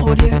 Audio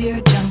Audio Jungle.